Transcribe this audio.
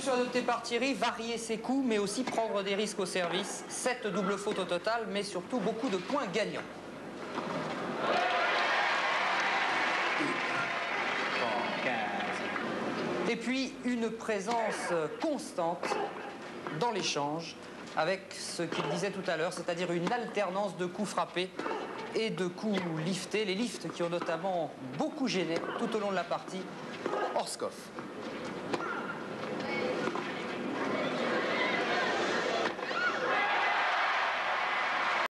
solution adoptée par Thierry, varier ses coups, mais aussi prendre des risques au service. 7 doubles fautes au total, mais surtout beaucoup de points gagnants. Et puis une présence constante dans l'échange avec ce qu'il disait tout à l'heure, c'est-à-dire une alternance de coups frappés et de coups liftés. Les lifts qui ont notamment beaucoup gêné tout au long de la partie Orskov.